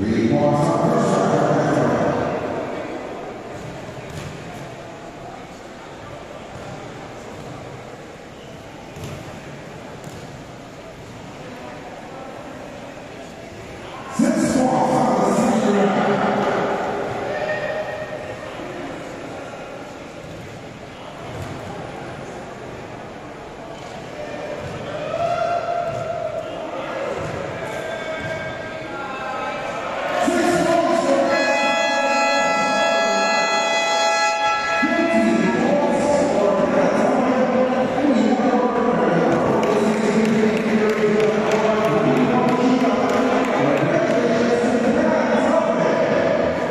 We want